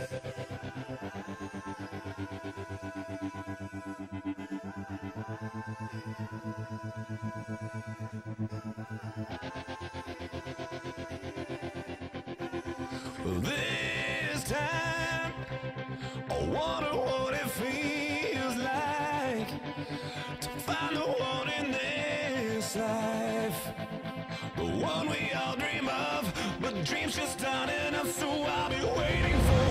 This time, I wonder what it feels like to find the one in this life, the one we all dream of, but dreams just aren't enough, so I'll be waiting for.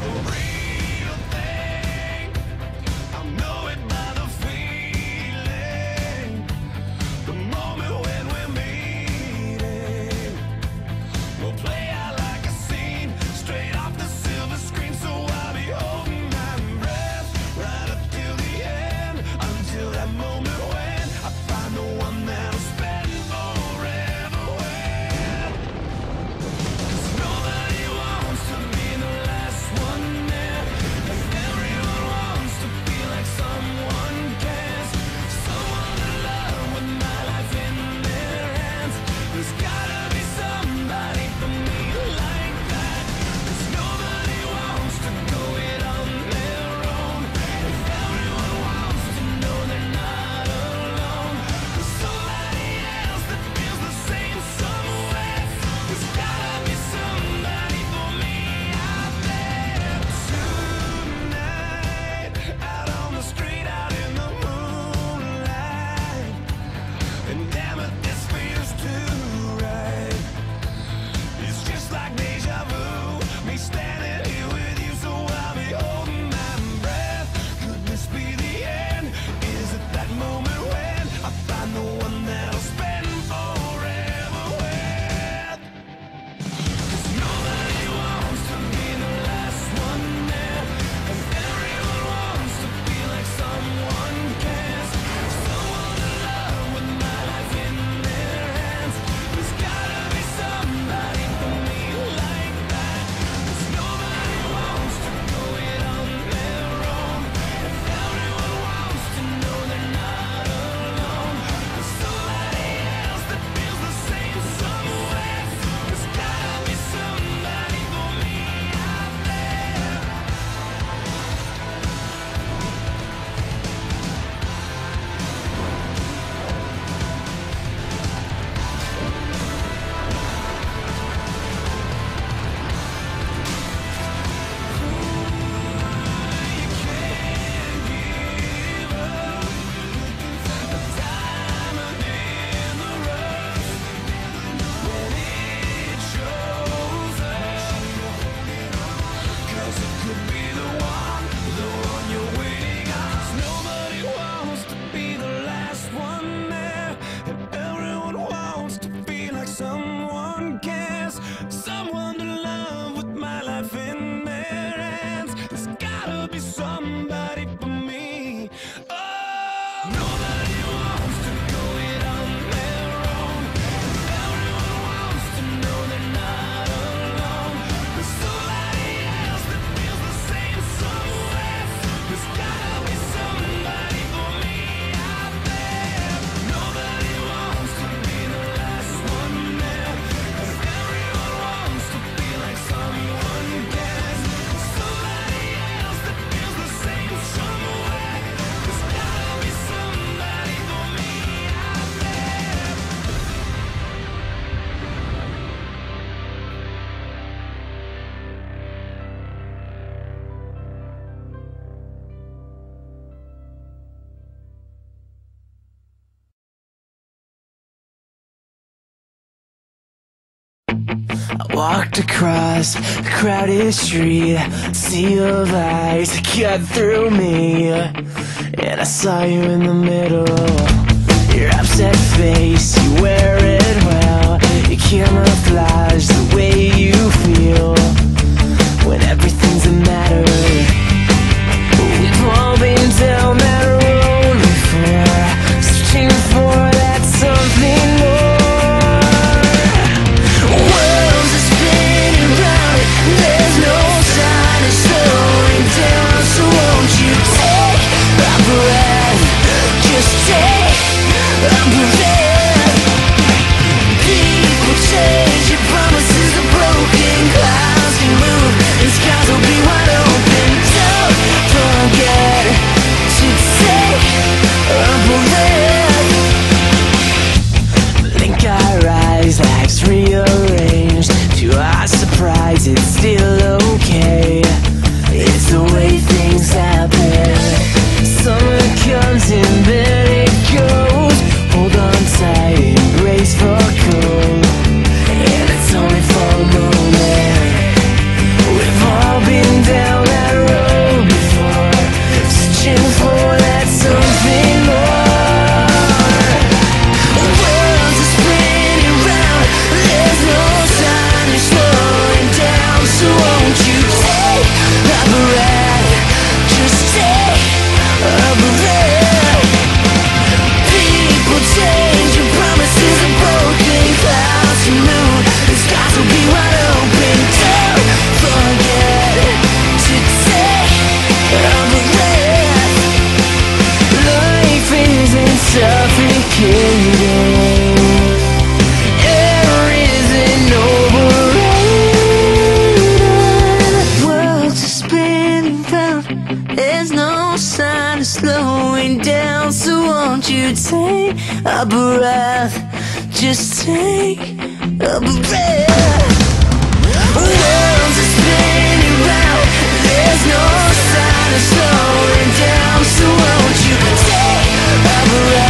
Walked across a crowded street, sea of ice cut through me, and I saw you in the middle. Your upset face, you wear it well, you camouflage the way you feel. Breath. Just take a breath. Worlds are spinning round. There's no sign of slowing down. So won't you take a breath?